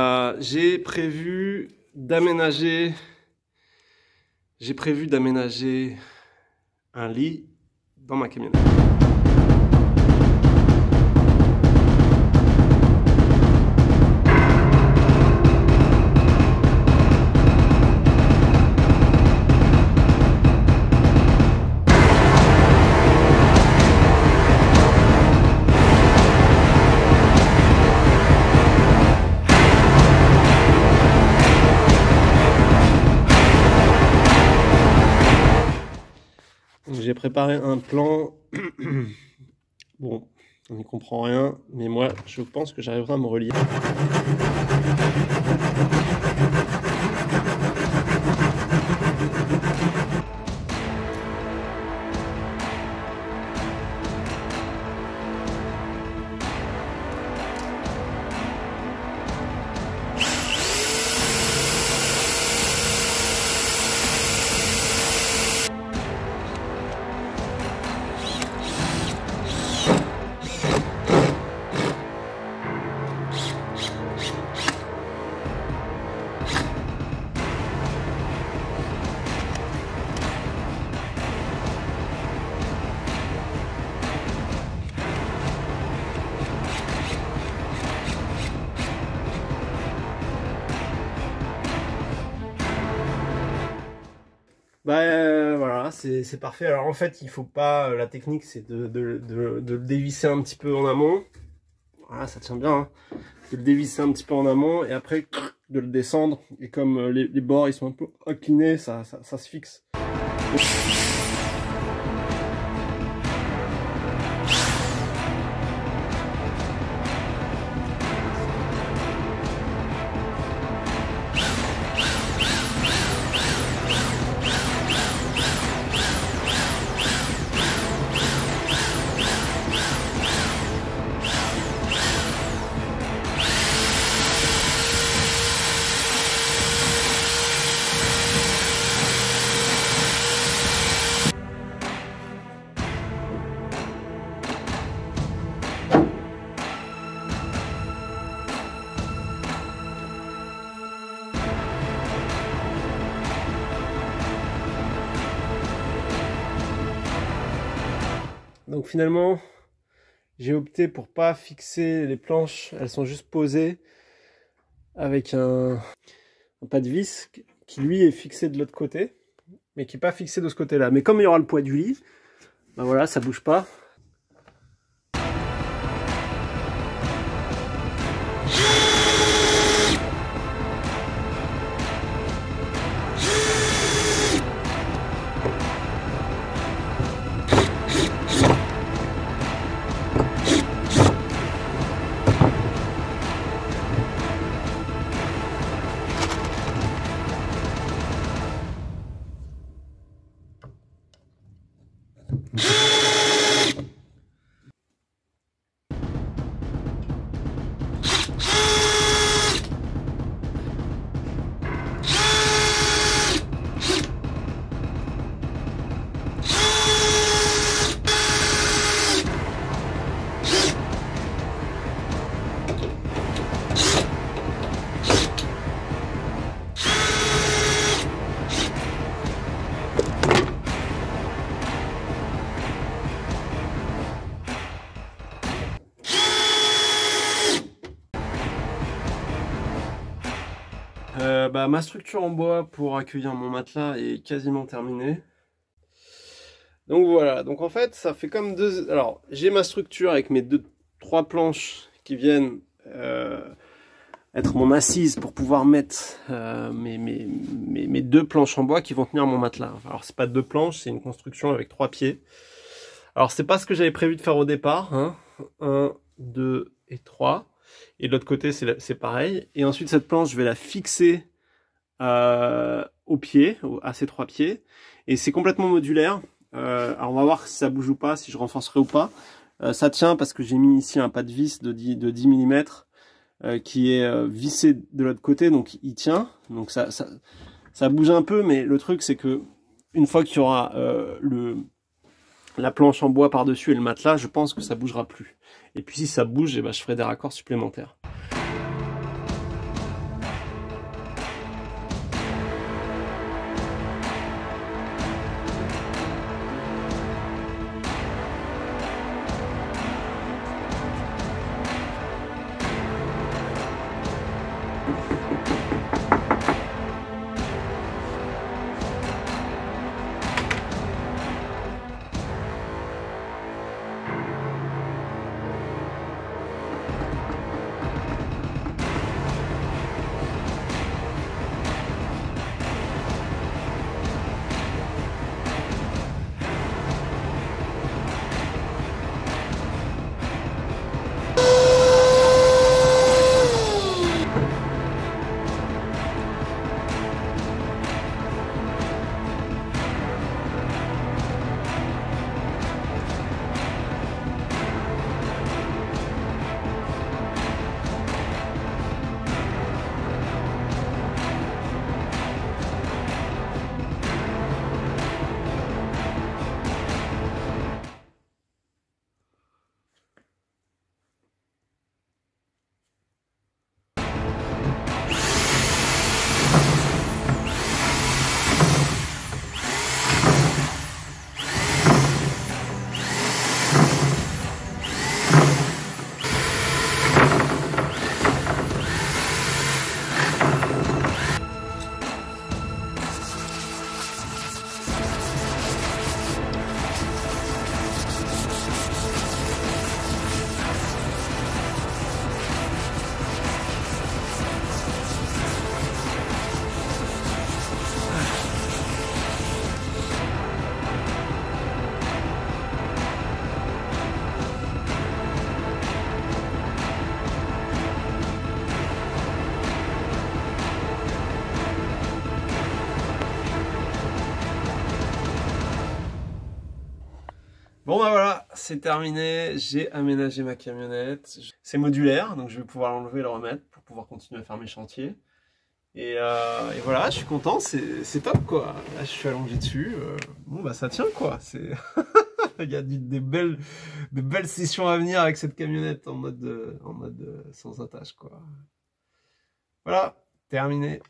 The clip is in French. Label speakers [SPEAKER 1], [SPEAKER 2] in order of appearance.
[SPEAKER 1] Euh, j'ai prévu d'aménager j'ai prévu d'aménager un lit dans ma camionnette. Préparé un plan. bon, on n'y comprend rien, mais moi, je pense que j'arriverai à me relier. Bah euh, voilà, c'est parfait. Alors en fait, il faut pas. La technique, c'est de, de, de, de, le dévisser un petit peu en amont. Voilà, ça tient bien. Hein. De le dévisser un petit peu en amont et après de le descendre. Et comme euh, les, les bords ils sont un peu inclinés, ça, ça, ça se fixe. Finalement, j'ai opté pour pas fixer les planches, elles sont juste posées avec un, pas de vis qui lui est fixé de l'autre côté, mais qui n'est pas fixé de ce côté-là. Mais comme il y aura le poids du lit, ben voilà, ça bouge pas. Euh, bah, ma structure en bois pour accueillir mon matelas est quasiment terminée. Donc voilà, donc en fait ça fait comme deux... Alors j'ai ma structure avec mes deux, trois planches qui viennent euh, être mon assise pour pouvoir mettre euh, mes, deux planches en bois qui vont tenir mon matelas. Alors c'est pas deux planches, c'est une construction avec trois pieds. Alors c'est pas ce que j'avais prévu de faire au départ. Hein. Un, deux et trois. Et de l'autre côté, c'est pareil. Et ensuite, cette planche, je vais la fixer euh, au pied, à ces trois pieds. Et c'est complètement modulaire. Euh, alors, on va voir si ça bouge ou pas, si je renforcerai ou pas. Euh, ça tient parce que j'ai mis ici un pas de vis de 10, de 10 mm qui est vissé de l'autre côté, donc il tient. Donc ça, bouge un peu, mais le truc, c'est que une fois qu'il y aura le la planche en bois par-dessus et le matelas, je pense que ça bougera plus. Et puis si ça bouge, eh ben, je ferai des raccords supplémentaires. Bon bah voilà, c'est terminé, j'ai aménagé ma camionnette. C'est modulaire, donc je vais pouvoir l'enlever et le remettre pour pouvoir continuer à faire mes chantiers. Et, euh, voilà, je suis content, c'est top quoi. Là je suis allongé dessus, euh, bon bah ça tient quoi. Il y a des belles, de belles sessions à venir avec cette camionnette en mode, en mode sans attache quoi. Voilà, terminé.